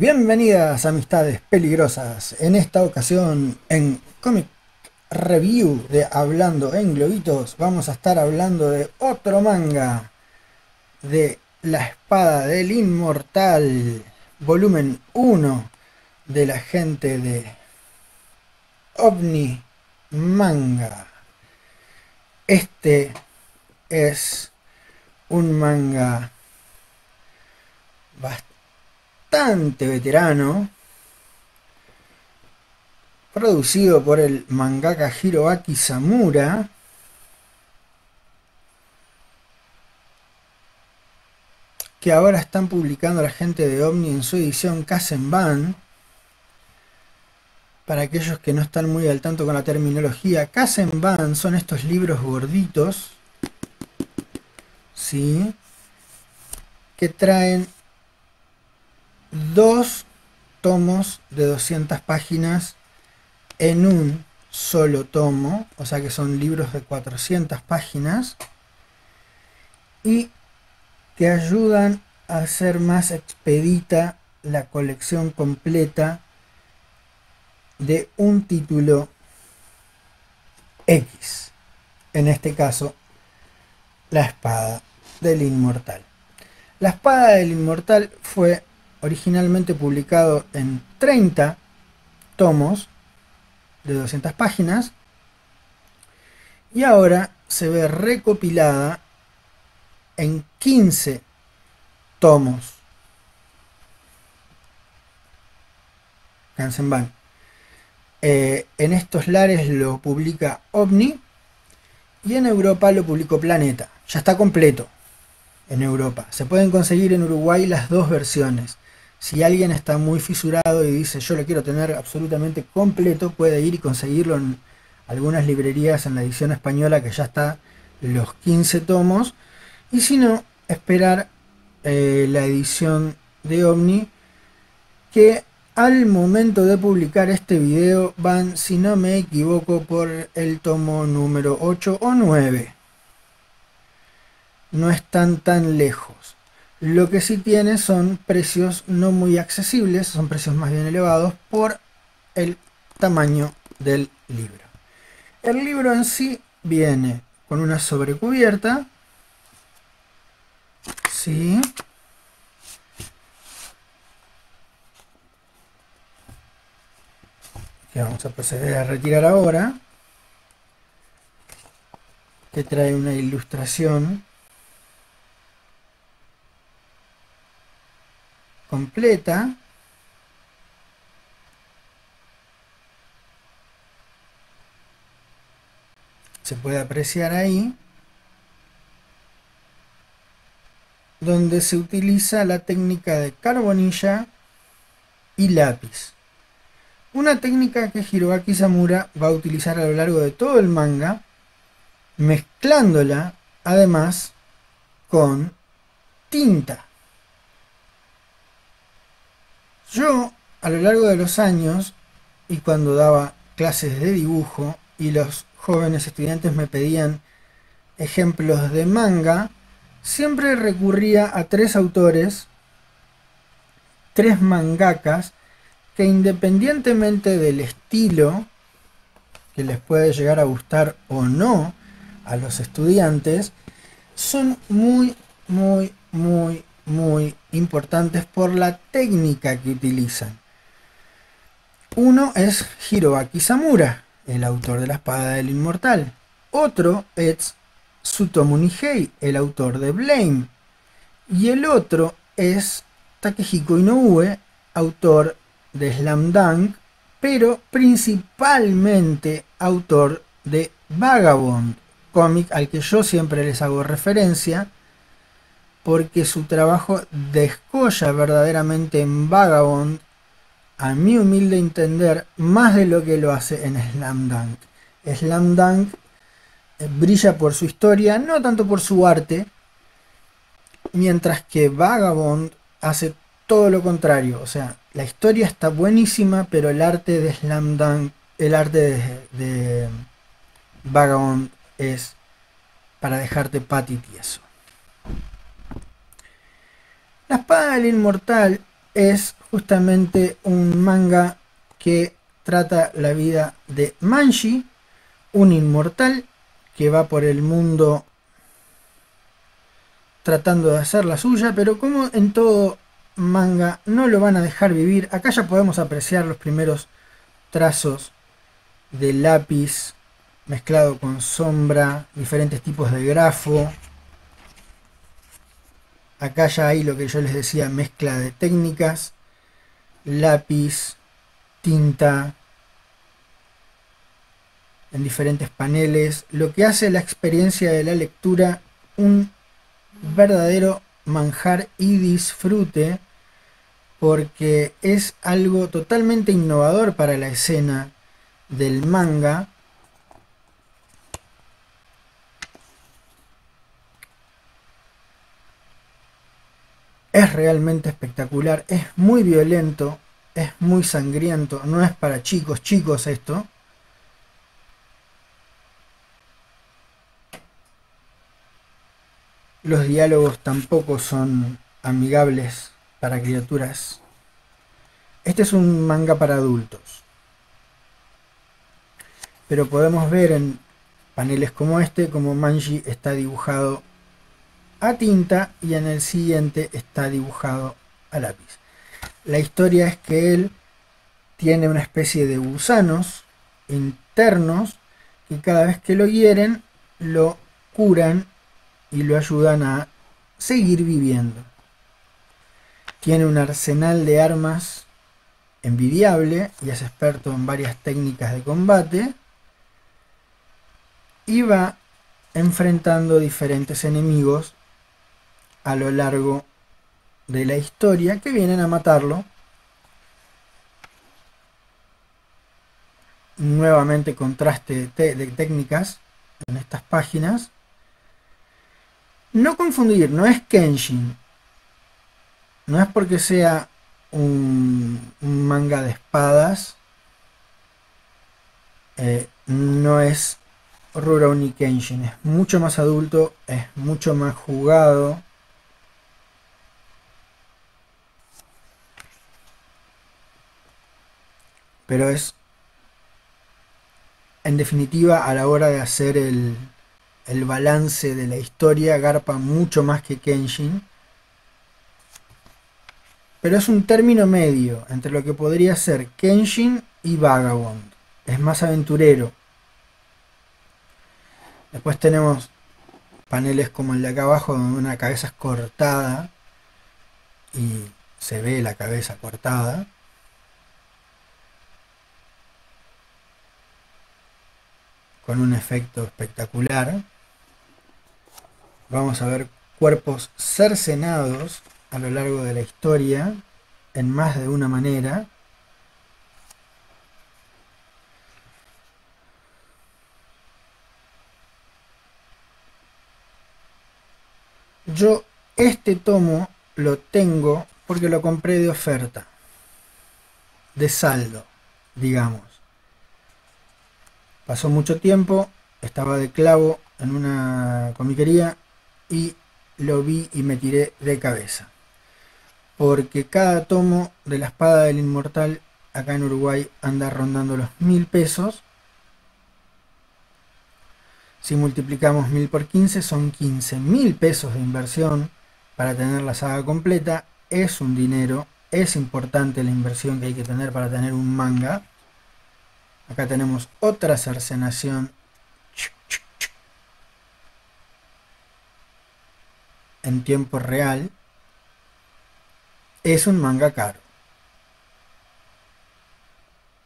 Bienvenidas amistades peligrosas. En esta ocasión en Comic Review de Hablando en Globitos vamos a estar hablando de otro manga de La Espada del Inmortal, volumen 1 de la gente de OVNI Manga. Este es un manga bastante veterano, producido por el mangaka Hiroaki Samura, que ahora están publicando la gente de Omni en su edición Kazenban. Para aquellos que no están muy al tanto con la terminología, Kazenban son estos libros gorditos, ¿sí? que traen dos tomos de 200 páginas en un solo tomo, o sea que son libros de 400 páginas, y que ayudan a hacer más expedita la colección completa de un título X, en este caso, la espada del inmortal. La espada del inmortal fue originalmente publicado en 30 tomos de 200 páginas y ahora se ve recopilada en 15 tomos. Eh, en estos lares lo publica OVNI y en Europa lo publicó Planeta. Ya está completo en Europa. Se pueden conseguir en Uruguay las dos versiones. Si alguien está muy fisurado y dice yo lo quiero tener absolutamente completo, puede ir y conseguirlo en algunas librerías en la edición española que ya está los 15 tomos. Y si no, esperar eh, la edición de Omni que al momento de publicar este video van, si no me equivoco, por el tomo número 8 o 9. No están tan lejos. Lo que sí tiene son precios no muy accesibles, son precios más bien elevados por el tamaño del libro. El libro en sí viene con una sobrecubierta. Sí. Que vamos a proceder a retirar ahora. Que trae una ilustración completa. Se puede apreciar ahí donde se utiliza la técnica de carbonilla y lápiz. Una técnica que Hiroaki Samura va a utilizar a lo largo de todo el manga mezclándola además con tinta Yo, a lo largo de los años, y cuando daba clases de dibujo, y los jóvenes estudiantes me pedían ejemplos de manga, siempre recurría a tres autores, tres mangakas, que independientemente del estilo que les puede llegar a gustar o no a los estudiantes, son muy, muy, muy, muy importantes por la técnica que utilizan. Uno es Hiroaki Samura, el autor de la espada del inmortal. Otro es Sutomu Nihei, el autor de Blame. Y el otro es Takehiko Inoue, autor de Slam Dunk, pero principalmente autor de Vagabond, cómic al que yo siempre les hago referencia porque su trabajo descolla verdaderamente en Vagabond, a mi humilde entender, más de lo que lo hace en Slam Dunk. Slam Dunk eh, brilla por su historia, no tanto por su arte, mientras que Vagabond hace todo lo contrario. O sea, la historia está buenísima, pero el arte de Slam Dunk, el arte de, de Vagabond es para dejarte patitieso. La espada del inmortal es justamente un manga que trata la vida de Manji, un inmortal que va por el mundo tratando de hacer la suya, pero como en todo manga no lo van a dejar vivir, acá ya podemos apreciar los primeros trazos de lápiz mezclado con sombra, diferentes tipos de grafo. Acá ya hay lo que yo les decía, mezcla de técnicas, lápiz, tinta, en diferentes paneles, lo que hace la experiencia de la lectura un verdadero manjar y disfrute porque es algo totalmente innovador para la escena del manga. Es realmente espectacular, es muy violento, es muy sangriento, no es para chicos, chicos esto. Los diálogos tampoco son amigables para criaturas. Este es un manga para adultos. Pero podemos ver en paneles como este como Manji está dibujado a tinta y en el siguiente está dibujado a lápiz. La historia es que él tiene una especie de gusanos internos que cada vez que lo hieren lo curan y lo ayudan a seguir viviendo. Tiene un arsenal de armas envidiable y es experto en varias técnicas de combate. Y va enfrentando diferentes enemigos a lo largo de la historia que vienen a matarlo. Nuevamente contraste de técnicas en estas páginas. No confundir, no es Kenshin. No es porque sea un, manga de espadas. Eh, no es Rurouni Kenshin. Es mucho más adulto, es mucho más jugado. Pero es, en definitiva, a la hora de hacer el, el balance de la historia garpa mucho más que Kenshin. Pero es un término medio entre lo que podría ser Kenshin y Vagabond. Es más aventurero. Después tenemos paneles como el de acá abajo donde una cabeza es cortada y se ve la cabeza cortada. Con un efecto espectacular vamos a ver cuerpos cercenados a lo largo de la historia en más de una manera. Yo este tomo lo tengo porque lo compré de oferta, de saldo, digamos. Pasó mucho tiempo, estaba de clavo en una comiquería y lo vi y me tiré de cabeza. Porque cada tomo de la espada del inmortal acá en Uruguay anda rondando los mil pesos. Si multiplicamos mil por 15 son 15 mil pesos de inversión para tener la saga completa. Es un dinero, es importante la inversión que hay que tener para tener un manga. Acá tenemos otra cercenación en tiempo real es un manga caro.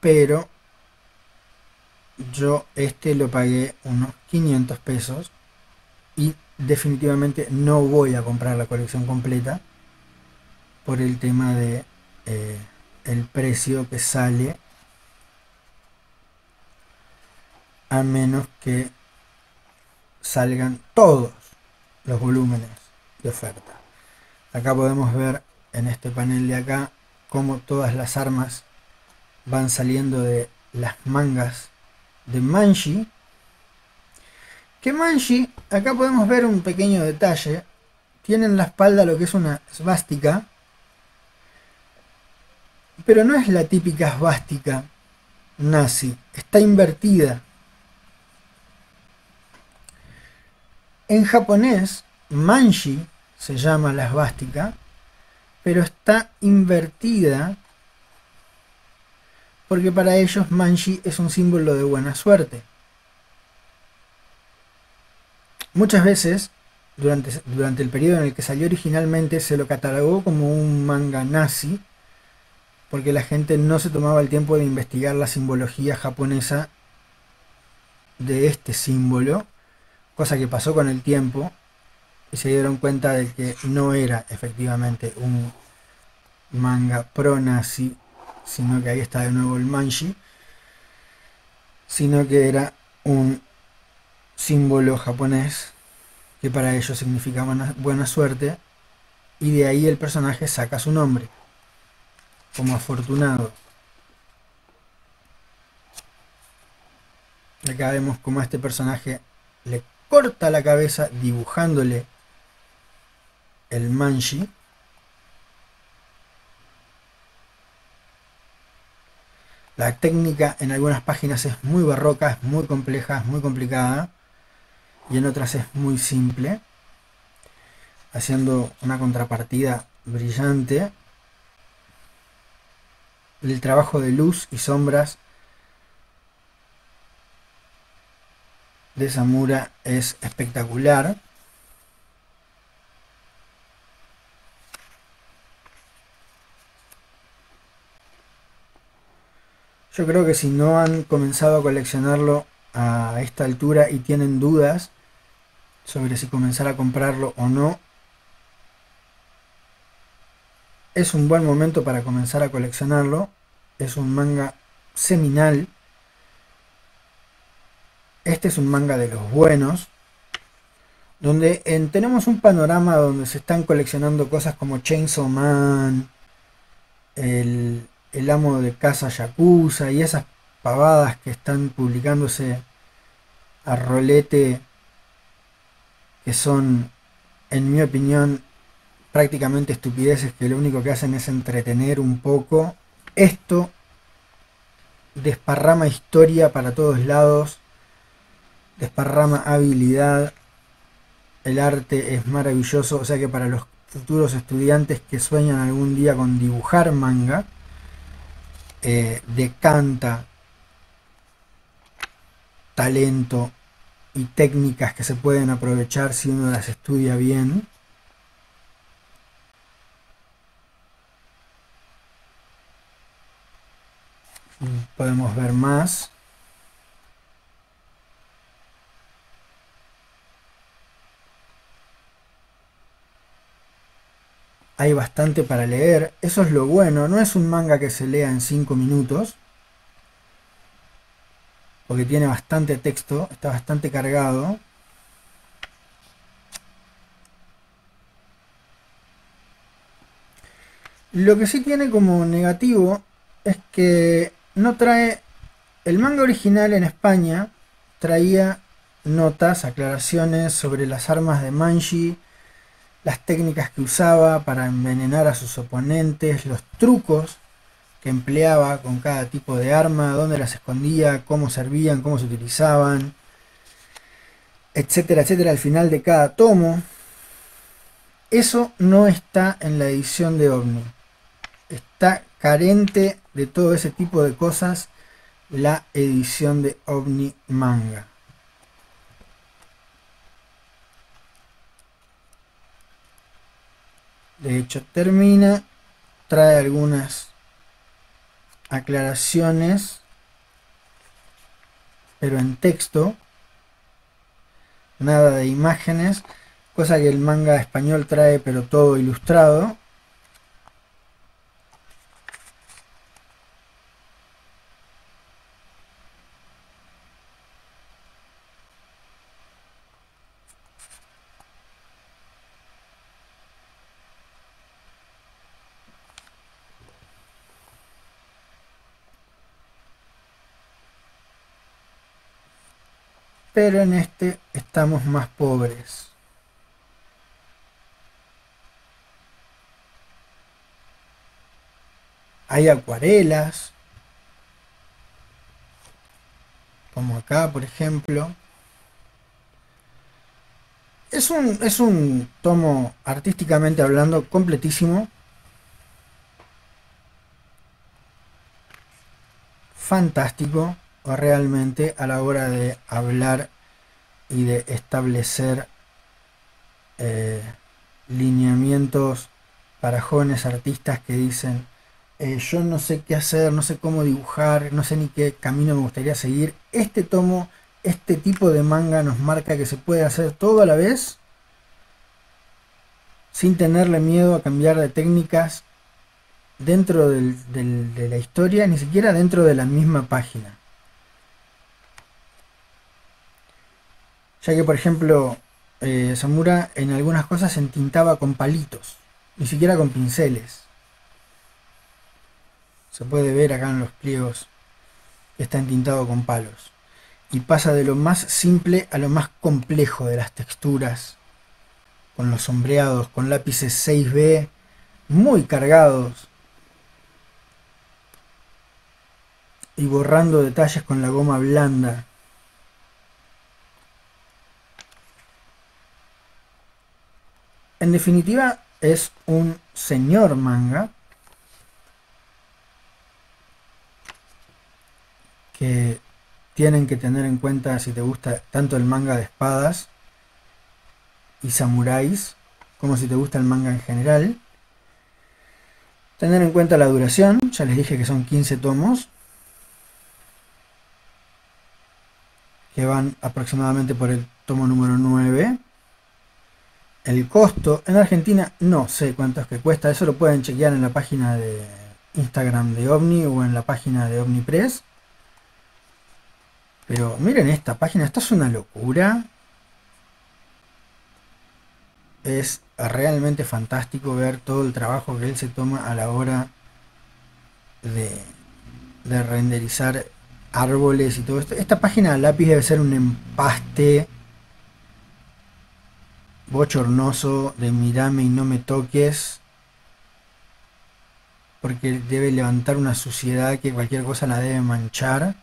Pero yo este lo pagué unos 500 pesos y definitivamente no voy a comprar la colección completa por el tema de eh, el precio que sale a menos que salgan todos los volúmenes de oferta. Acá podemos ver en este panel de acá cómo todas las armas van saliendo de las mangas de Manji. Que Manji, acá podemos ver un pequeño detalle. Tiene en la espalda lo que es una svástica. pero no es la típica esvástica nazi, está invertida. En japonés, manji se llama la esvástica, pero está invertida porque para ellos manji es un símbolo de buena suerte. Muchas veces, durante, durante, el periodo en el que salió originalmente, se lo catalogó como un manga nazi, porque la gente no se tomaba el tiempo de investigar la simbología japonesa de este símbolo, cosa que pasó con el tiempo y se dieron cuenta de que no era efectivamente un manga pro-nazi, sino que ahí está de nuevo el manji, sino que era un símbolo japonés que para ellos significaba buena suerte y de ahí el personaje saca su nombre como afortunado. Acá vemos como a este personaje le corta la cabeza dibujándole el manji. La técnica en algunas páginas es muy barroca, es muy compleja, es muy complicada. Y en otras es muy simple. Haciendo una contrapartida brillante el trabajo de luz y sombras de Samura es espectacular. Yo creo que si no han comenzado a coleccionarlo a esta altura y tienen dudas sobre si comenzar a comprarlo o no, es un buen momento para comenzar a coleccionarlo. Es un manga seminal. Este es un manga de los buenos. Donde tenemos un panorama donde se están coleccionando cosas como Chainsaw Man, el, el amo de casa Yakuza y esas pavadas que están publicándose a rolete que son, en mi opinión, prácticamente estupideces que lo único que hacen es entretener un poco. Esto desparrama historia para todos lados, desparrama habilidad, el arte es maravilloso, o sea que para los futuros estudiantes que sueñan algún día con dibujar manga, eh, decanta talento y técnicas que se pueden aprovechar si uno las estudia bien. podemos ver más. Hay bastante para leer, eso es lo bueno, no es un manga que se lea en 5 minutos, porque tiene bastante texto, está bastante cargado. Lo que sí tiene como negativo es que no trae. El manga original en España traía notas, aclaraciones sobre las armas de Manji, las técnicas que usaba para envenenar a sus oponentes, los trucos que empleaba con cada tipo de arma, dónde las escondía, cómo servían, cómo se utilizaban, etcétera, etcétera, al final de cada tomo. Eso no está en la edición de OVNI. Está carente de todo ese tipo de cosas la edición de OVNI Manga. De hecho, termina, trae algunas aclaraciones, pero en texto, nada de imágenes, cosa que el manga español trae, pero todo ilustrado. Pero en este estamos más pobres. Hay acuarelas, como acá, por ejemplo. Es un, es un tomo artísticamente hablando completísimo. Fantástico realmente a la hora de hablar y de establecer eh, lineamientos para jóvenes artistas que dicen eh, yo no sé qué hacer, no sé cómo dibujar, no sé ni qué camino me gustaría seguir. Este tomo, este tipo de manga nos marca que se puede hacer todo a la vez sin tenerle miedo a cambiar de técnicas dentro de la historia, ni siquiera dentro de la misma página. Ya que, por ejemplo, eh, Samura en algunas cosas se entintaba con palitos, ni siquiera con pinceles. Se puede ver acá en los pliegos que está entintado con palos. Y pasa de lo más simple a lo más complejo de las texturas, con los sombreados, con lápices 6B muy cargados y borrando detalles con la goma blanda. En definitiva, es un señor manga que tienen que tener en cuenta si te gusta tanto el manga de espadas y samuráis, como si te gusta el manga en general. Tener en cuenta la duración, ya les dije que son 15 tomos, que van aproximadamente por el tomo número 9. El costo en Argentina no sé cuánto es que cuesta, eso lo pueden chequear en la página de Instagram de OVNI o en la página de OVNIPress. Pero miren esta página, esto es una locura. Es realmente fantástico ver todo el trabajo que él se toma a la hora de, de renderizar árboles y todo esto. Esta página lápiz debe ser un empaste bochornoso de mirame y no me toques. Porque debe levantar una suciedad que cualquier cosa la debe manchar.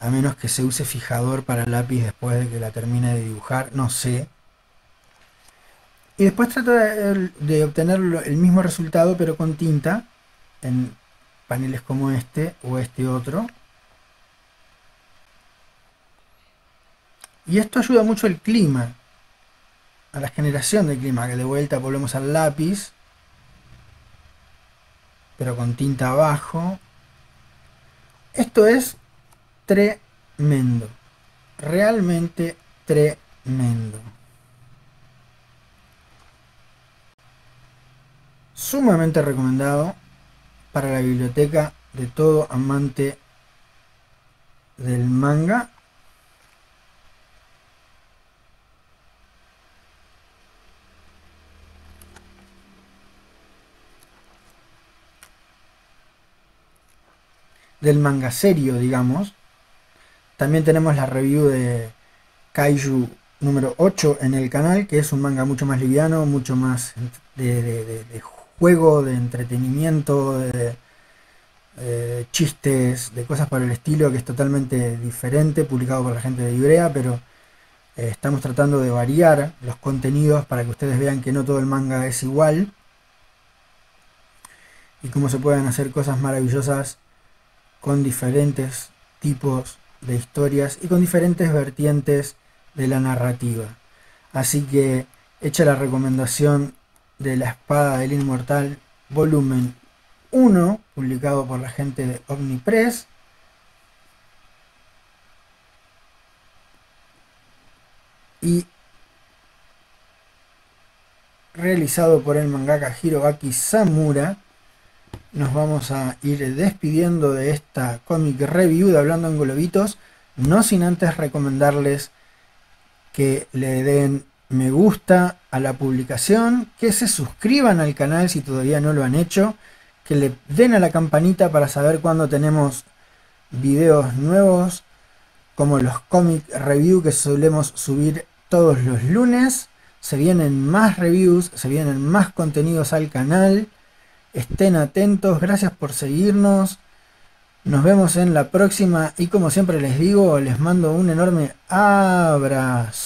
A menos que se use fijador para lápiz después de que la termine de dibujar. No sé. Y después trata de, de obtener el mismo resultado pero con tinta. En paneles como este o este otro. Y esto ayuda mucho al clima a la generación del clima, que de vuelta volvemos al lápiz, pero con tinta abajo. Esto es tremendo, realmente tremendo. Sumamente recomendado para la biblioteca de todo amante del manga del manga serio, digamos. También tenemos la review de Kaiju número 8 en el canal, que es un manga mucho más liviano, mucho más de, juego, de entretenimiento, de, chistes, de cosas por el estilo, que es totalmente diferente, publicado por la gente de Ibrea, pero eh, estamos tratando de variar los contenidos para que ustedes vean que no todo el manga es igual y cómo se pueden hacer cosas maravillosas con diferentes tipos de historias y con diferentes vertientes de la narrativa. Así que hecha la recomendación de La Espada del Inmortal, volumen 1, publicado por la gente de Omnipress. Y realizado por el mangaka Hiroaki Samura, nos vamos a ir despidiendo de esta comic review de Hablando en Globitos, no sin antes recomendarles que le den me gusta a la publicación, que se suscriban al canal si todavía no lo han hecho, que le den a la campanita para saber cuando tenemos videos nuevos, como los comic review que solemos subir todos los lunes. Se vienen más reviews, se vienen más contenidos al canal Estén atentos, gracias por seguirnos. Nos vemos en la próxima y como siempre les digo, les mando un enorme abrazo.